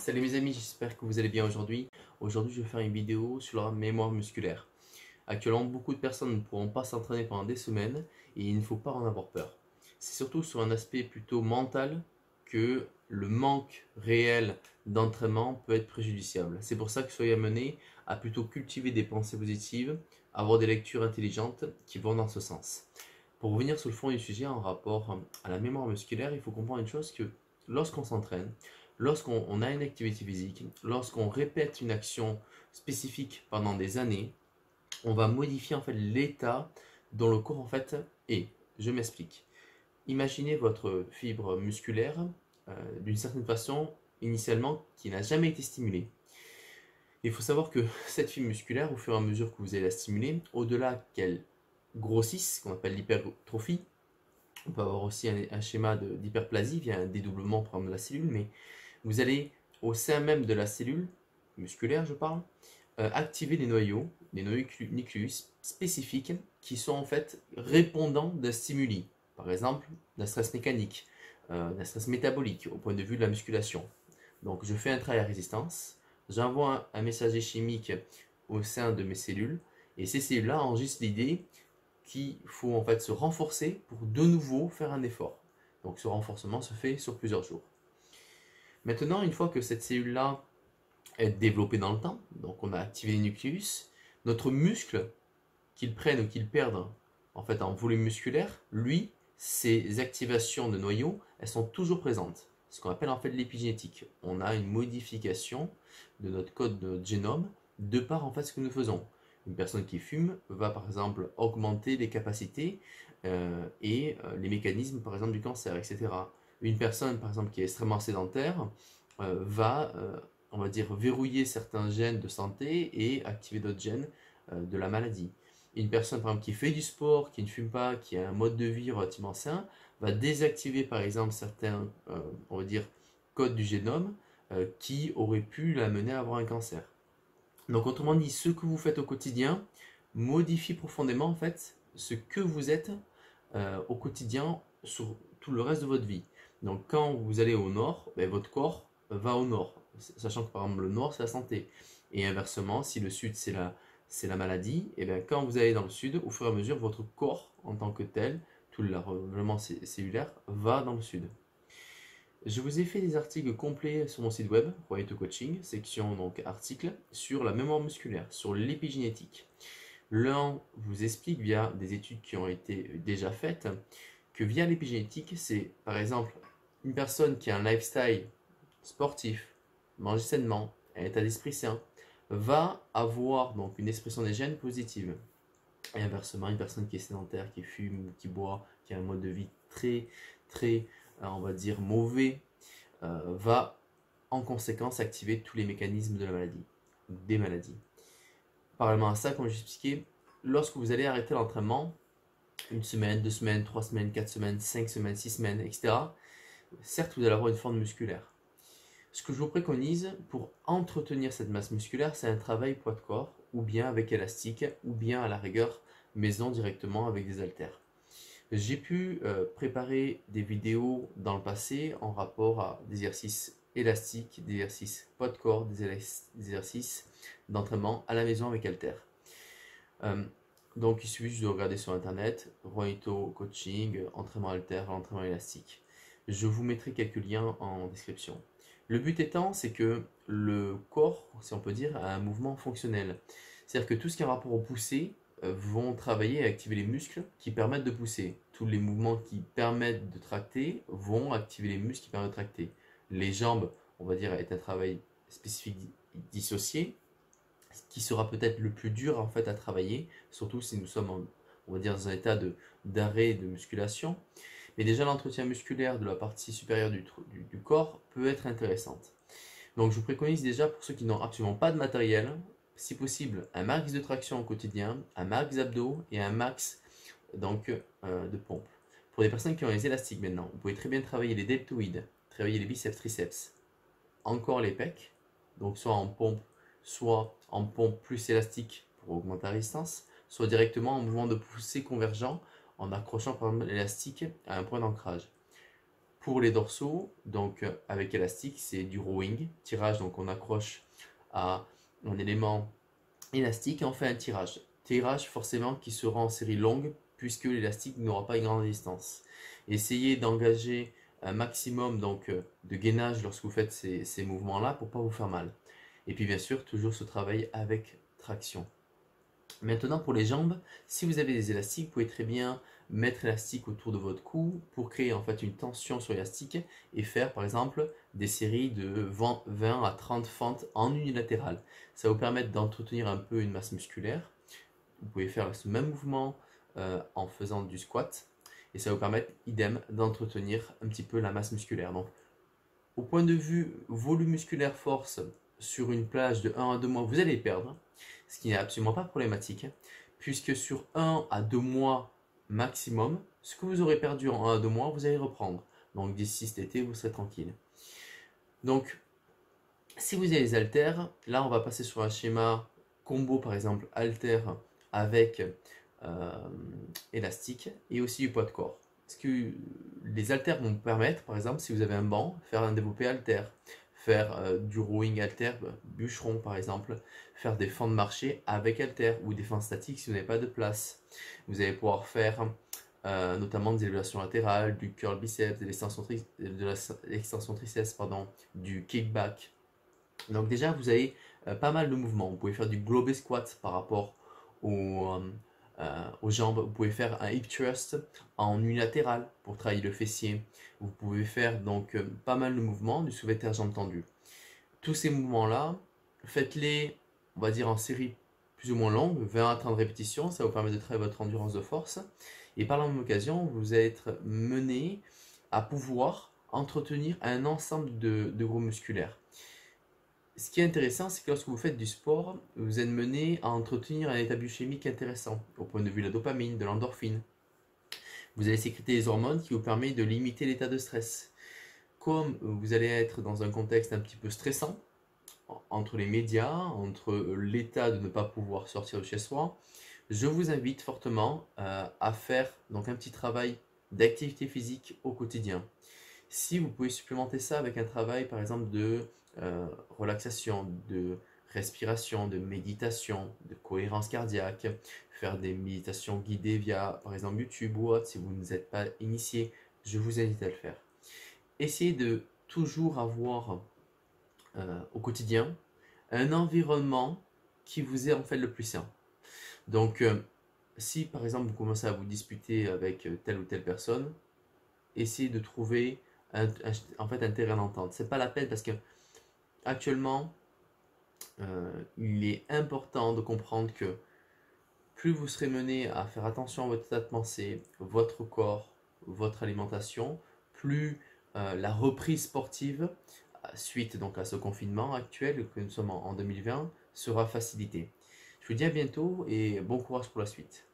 Salut mes amis, j'espère que vous allez bien aujourd'hui. Aujourd'hui, je vais faire une vidéo sur la mémoire musculaire. Actuellement, beaucoup de personnes ne pourront pas s'entraîner pendant des semaines et il ne faut pas en avoir peur. C'est surtout sur un aspect plutôt mental que le manque réel d'entraînement peut être préjudiciable. C'est pour ça que soyez amenés à plutôt cultiver des pensées positives, avoir des lectures intelligentes qui vont dans ce sens. Pour revenir sur le fond du sujet en rapport à la mémoire musculaire, il faut comprendre une chose que lorsqu'on s'entraîne, lorsqu'on a une activité physique, lorsqu'on répète une action spécifique pendant des années, on va modifier en fait l'état dont le corps fait est. Je m'explique. Imaginez votre fibre musculaire euh, d'une certaine façon initialement qui n'a jamais été stimulée. Il faut savoir que cette fibre musculaire, au fur et à mesure que vous allez la stimuler, au-delà qu'elle grossissent, qu'on appelle l'hypertrophie. On peut avoir aussi un, schéma d'hyperplasie via un dédoublement par de la cellule, mais vous allez au sein même de la cellule, musculaire je parle, euh, activer des noyaux, des noyaux nucléus spécifiques qui sont en fait répondants d'un stimuli, par exemple d'un stress mécanique, euh, d'un stress métabolique au point de vue de la musculation. Donc je fais un travail à résistance, j'envoie un, un messager chimique au sein de mes cellules, et ces cellules-là enregistrent l'idée qu'il faut en fait se renforcer pour de nouveau faire un effort. Donc ce renforcement se fait sur plusieurs jours. Maintenant, une fois que cette cellule-là est développée dans le temps, donc on a activé les nucléus, notre muscle, qu'il prenne ou qu'il perde en fait volume musculaire, lui, ces activations de noyaux, elles sont toujours présentes. Ce qu'on appelle en fait l'épigénétique. On a une modification de notre code de notre génome de par en ce que nous faisons. Une personne qui fume va par exemple augmenter les capacités euh, et euh, les mécanismes par exemple du cancer, etc. Une personne par exemple qui est extrêmement sédentaire euh, va, on va dire, verrouiller certains gènes de santé et activer d'autres gènes de la maladie. Une personne par exemple qui fait du sport, qui ne fume pas, qui a un mode de vie relativement sain, va désactiver par exemple certains, on va dire, codes du génome qui auraient pu l'amener à avoir un cancer. Donc autrement dit, ce que vous faites au quotidien modifie profondément en fait ce que vous êtes euh, au quotidien sur tout le reste de votre vie. Donc quand vous allez au nord, ben, votre corps va au nord, sachant que par exemple le nord c'est la santé. Et inversement, si le sud c'est la, maladie, et bien quand vous allez dans le sud, au fur et à mesure, votre corps en tant que tel, tout le renouvellement cellulaire va dans le sud. Je vous ai fait des articles complets sur mon site web, Royauto Coaching, section donc articles, sur la mémoire musculaire, sur l'épigénétique. L'un vous explique via des études qui ont été déjà faites que via l'épigénétique, c'est par exemple une personne qui a un lifestyle sportif, mange sainement, un état d'esprit sain, va avoir donc une expression des gènes positive. Et inversement, une personne qui est sédentaire, qui fume, qui boit, qui a un mode de vie très, très euh, on va dire mauvais, euh, va en conséquence activer tous les mécanismes de la maladie, des maladies. Parallèlement à ça, comme je expliqué, lorsque vous allez arrêter l'entraînement, une semaine, deux semaines, trois semaines, quatre semaines, cinq semaines, six semaines, etc., certes, vous allez avoir une forme musculaire. Ce que je vous préconise pour entretenir cette masse musculaire, c'est un travail poids de corps, ou bien avec élastique, ou bien à la rigueur maison directement avec des haltères. J'ai pu euh, préparer des vidéos dans le passé en rapport à des exercices élastiques, des exercices poids de corps, des exercices d'entraînement à la maison avec Alter. Euh, donc il suffit juste de regarder sur internet, Roito Coaching, entraînement Alter, entraînement élastique. Je vous mettrai quelques liens en description. Le but étant, c'est que le corps, si on peut dire, a un mouvement fonctionnel. C'est-à-dire que tout ce qui est en rapport au poussé euh, vont travailler et activer les muscles qui permettent de pousser. Tous les mouvements qui permettent de tracter vont activer les muscles qui permettent de tracter. Les jambes, on va dire, est un travail spécifique dissocié, qui sera peut-être le plus dur en fait à travailler, surtout si nous sommes, on va dire, dans un état d'arrêt de musculation. Mais déjà l'entretien musculaire de la partie supérieure du, corps peut être intéressante. Donc je vous préconise déjà pour ceux qui n'ont absolument pas de matériel, si possible, un max de traction au quotidien, un max d'abdos et un max donc, euh, de pompe. Pour des personnes qui ont les élastiques maintenant, vous pouvez très bien travailler les deltoïdes, travailler les biceps, triceps, encore les pecs, donc soit en pompe, soit en pompe plus élastique pour augmenter la résistance, soit directement en mouvement de poussée convergent en accrochant par exemple l'élastique à un point d'ancrage. Pour les dorsaux, donc avec élastique, c'est du rowing, tirage, donc on accroche à un élément élastique et on fait un tirage. Tirage forcément qui sera en série longue puisque l'élastique n'aura pas une grande distance. Essayez d'engager un maximum donc, euh, de gainage lorsque vous faites ces, ces mouvements-là pour ne pas vous faire mal. Et puis bien sûr, toujours ce travail avec traction. Maintenant pour les jambes, si vous avez des élastiques, vous pouvez très bien mettre l'élastique autour de votre cou pour créer en fait une tension sur l'élastique et faire par exemple des séries de 20, 20 à 30 fentes en unilatéral. Ça va vous permettre d'entretenir un peu une masse musculaire. Vous pouvez faire ce même mouvement euh, en faisant du squat et ça va vous permettre idem d'entretenir un petit peu la masse musculaire. Donc au point de vue volume musculaire force sur une plage de 1 à 2 mois, vous allez perdre ce qui n'est absolument pas problématique, puisque sur 1 à 2 mois maximum, ce que vous aurez perdu en 1 à 2 mois, vous allez reprendre. Donc d'ici cet été, vous serez tranquille. Donc, si vous avez les haltères, là on va passer sur un schéma combo par exemple haltère avec euh, élastique et aussi du poids de corps. Ce que les haltères vont permettre, par exemple, si vous avez un banc, faire un développé haltère? Faire euh, du rowing alter, bah, bûcheron par exemple, faire des fentes de marché avec alter ou des fentes statiques si vous n'avez pas de place. Vous allez pouvoir faire euh, notamment des élévations latérales, du curl biceps, de l'extension pardon, du kickback. Donc déjà vous avez euh, pas mal de mouvements. Vous pouvez faire du globé squat par rapport au aux jambes. Vous pouvez faire un hip thrust en unilatéral pour travailler le fessier. Vous pouvez faire donc euh, pas mal de mouvements du soulevé terre jambes. Tous ces mouvements-là, faites-les, on va dire en série plus ou moins longue, 20 à 30 répétitions, ça vous permet de travailler votre endurance de force. Et par la même occasion, vous allez être mené à pouvoir entretenir un ensemble de, de groupes musculaires ce qui est intéressant, c'est que lorsque vous faites du sport, vous êtes mené à entretenir un état biochimique intéressant, au point de vue de la dopamine, de l'endorphine. Vous allez sécréter des hormones qui vous permettent de limiter l'état de stress. Comme vous allez être dans un contexte un petit peu stressant, entre les médias, entre l'état de ne pas pouvoir sortir de chez soi, je vous invite fortement euh, à faire donc un petit travail d'activité physique au quotidien. Si vous pouvez supplémenter ça avec un travail par exemple de euh, relaxation, de respiration, de méditation, de cohérence cardiaque, faire des méditations guidées via par exemple YouTube ou autre si vous ne êtes pas initié, je vous invite à le faire. Essayez de toujours avoir euh, au quotidien un environnement qui vous est en fait le plus sain. Donc euh, si par exemple vous commencez à vous disputer avec telle ou telle personne, essayez de trouver en fait un terrain d'entente. C'est pas la peine parce que actuellement, euh, il est important de comprendre que plus vous serez mené à faire attention à votre état de pensée, votre corps, votre alimentation, plus euh, la reprise sportive, suite donc à ce confinement actuel que nous sommes en 2020, sera facilitée. Je vous dis à bientôt et bon courage pour la suite.